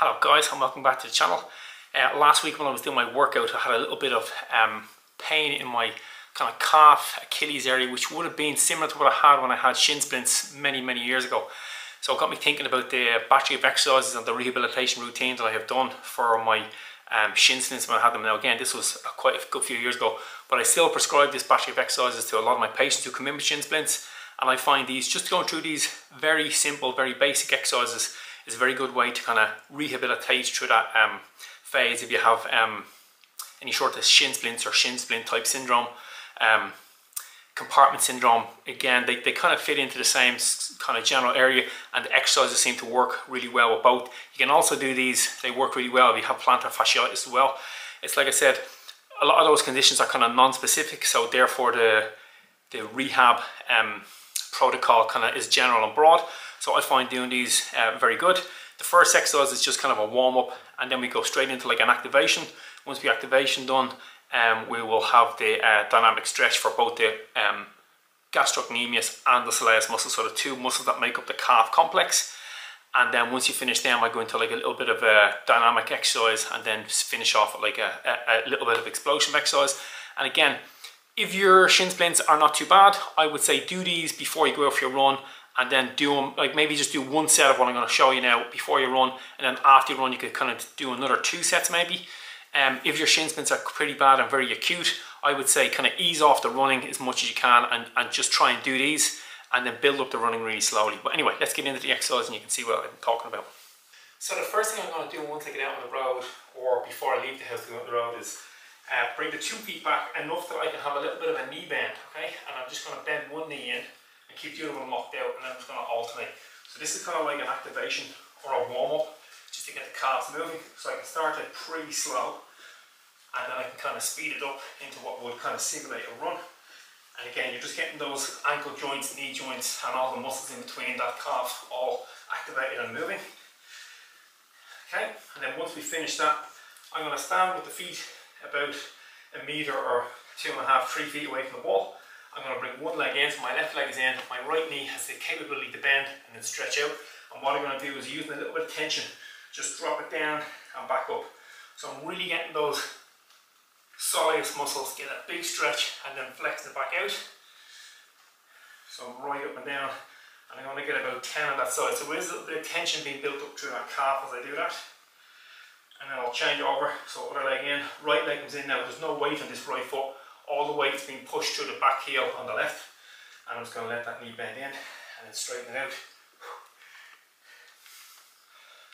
Hello guys and welcome back to the channel. Uh, last week when I was doing my workout I had a little bit of um, pain in my kind of calf Achilles area which would have been similar to what I had when I had shin splints many many years ago. So it got me thinking about the battery of exercises and the rehabilitation routines that I have done for my um, shin splints when I had them. Now again this was quite a good few years ago but I still prescribe this battery of exercises to a lot of my patients who come in with shin splints and I find these just going through these very simple very basic exercises is a very good way to kind of rehabilitate through that um, phase if you have um, any sort of shin splints or shin splint type syndrome. Um, compartment syndrome, again, they, they kind of fit into the same kind of general area and the exercises seem to work really well with both. You can also do these, they work really well if you have plantar fasciitis as well. It's like I said, a lot of those conditions are kind of non-specific, so therefore the, the rehab um, protocol kind of is general and broad. So I find doing these uh, very good. The first exercise is just kind of a warm up and then we go straight into like an activation. Once the activation done, um, we will have the uh, dynamic stretch for both the um, gastrocnemius and the soleus muscles, so the two muscles that make up the calf complex. And then once you finish them, I go into like a little bit of a dynamic exercise and then finish off with like a, a, a little bit of explosive exercise. And again, if your shin splints are not too bad, I would say do these before you go off your run and then do them, like maybe just do one set of what I'm going to show you now before you run and then after you run you could kind of do another two sets maybe. Um, if your shin splints are pretty bad and very acute, I would say kind of ease off the running as much as you can and, and just try and do these and then build up the running really slowly. But anyway, let's get into the exercise and you can see what I'm talking about. So the first thing I'm going to do once I get out on the road or before I leave the house to go on the road is uh, bring the two feet back enough that I can have a little bit of a knee bend, okay? And I'm just going to bend one knee in and keep the other one locked out and then I'm just going to alternate. So this is kind of like an activation or a warm up just to get the calves moving. So I can start it pretty slow and then I can kind of speed it up into what would kind of simulate a run. And again, you're just getting those ankle joints, knee joints, and all the muscles in between that calf all activated and moving. Okay, and then once we finish that, I'm going to stand with the feet about a meter or two and a half, three feet away from the wall. I'm going to bring one leg in, so my left leg is in, my right knee has the capability to bend and then stretch out. And what I'm going to do is using a little bit of tension, just drop it down and back up. So I'm really getting those soleus muscles, get a big stretch and then flex it back out. So I'm right up and down and I'm going to get about 10 on that side. So there is a little bit of tension being built up through that calf as I do that and then I'll change over, so other leg in, right leg comes in now, there's no weight on this right foot, all the weight is being pushed through the back heel on the left, and I'm just going to let that knee bend in, and then straighten it out.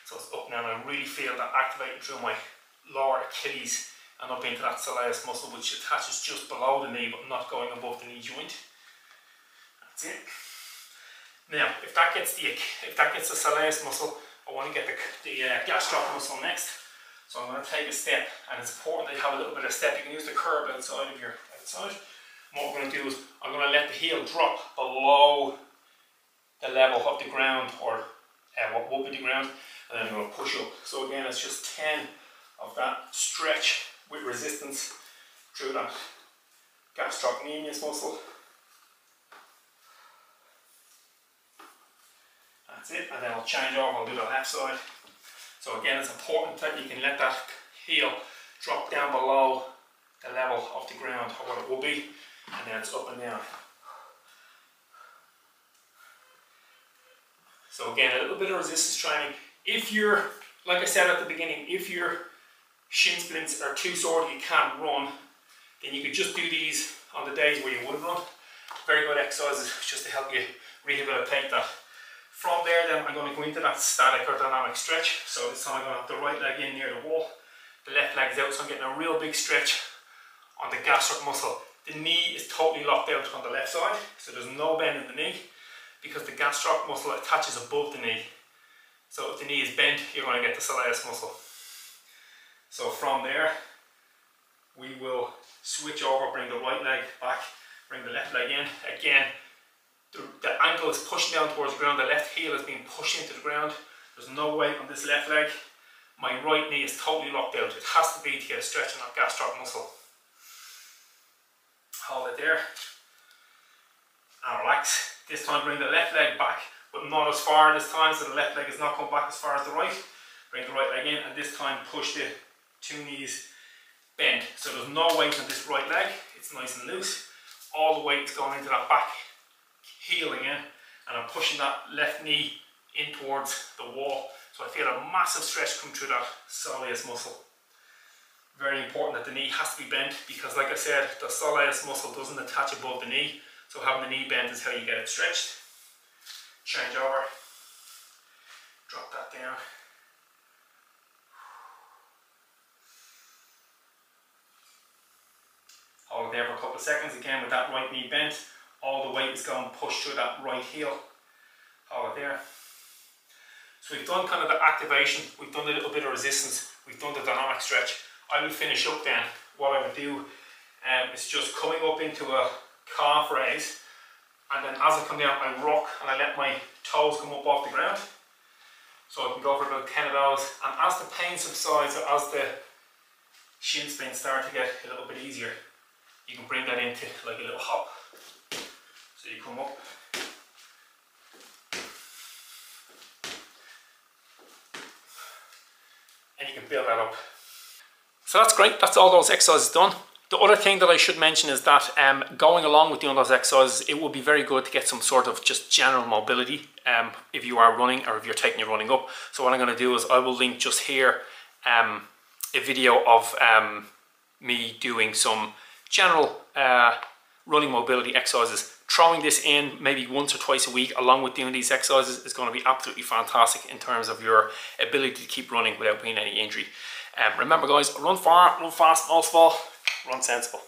So it's up now, and I really feel that activating through my lower Achilles and up into that soleus muscle which attaches just below the knee but not going above the knee joint. That's it. Now, if that gets the if that gets the soleus muscle, I want to get the, the uh, gastroc muscle next. So I'm going to take a step, and it's important that you have a little bit of step. You can use the curb outside of your outside. And what we're going to do is I'm going to let the heel drop below the level of the ground, or uh, what would be the ground, and then I'm going to push up. So again, it's just 10 of that stretch with resistance through that gastrocnemius muscle. That's it, and then I'll change over, I'll do the left side. So again, it's important that you can let that heel drop down below the level of the ground or what it will be, and then it's up and down. So again, a little bit of resistance training. If you're, like I said at the beginning, if your shin splints are too sore you can't run, then you could just do these on the days where you would run. Very good exercises just to help you rehabilitate that. From there then I'm going to go into that static or dynamic stretch. So this time I'm going to have the right leg in near the wall, the left leg is out, so I'm getting a real big stretch on the gastroc muscle. The knee is totally locked out on the left side, so there's no bend in the knee because the gastroc muscle attaches above the knee. So if the knee is bent, you're going to get the soleus muscle. So from there, we will switch over, bring the right leg back, bring the left leg in. Again, the, the ankle is pushing down towards the ground, the left heel is being pushed into the ground. There's no weight on this left leg. My right knee is totally locked out. It has to be to get a stretch that gastroc muscle. Hold it there. And relax. This time bring the left leg back, but not as far this time, so the left leg is not going back as far as the right. Bring the right leg in and this time push the two knees bent. So there's no weight on this right leg, it's nice and loose. All the weight is going into that back heel again and I'm pushing that left knee in towards the wall. So I feel a massive stretch come through that soleus muscle. Very important that the knee has to be bent because like I said, the soleus muscle doesn't attach above the knee. So having the knee bent is how you get it stretched. Change over, drop that down. Hold it there for a couple of seconds again with that right knee bent. All the weight is going pushed through that right heel. over there. So we've done kind of the activation, we've done a little bit of resistance, we've done the dynamic stretch. I will finish up then. What I would do um, is just coming up into a calf raise and then as I come down I rock and I let my toes come up off the ground. So I can go for about 10 of those and as the pain subsides or as the shin splints start to get a little bit easier you can bring that into like a little hop. So you come up and you can build that up. So that's great, that's all those exercises done. The other thing that I should mention is that um, going along with doing those exercises, it would be very good to get some sort of just general mobility um, if you are running or if you're taking your running up. So what I'm going to do is I will link just here um, a video of um, me doing some general uh, running mobility exercises. Throwing this in maybe once or twice a week along with doing these exercises is going to be absolutely fantastic in terms of your ability to keep running without being any injury. Um, remember guys, run far, run fast, most of run sensible.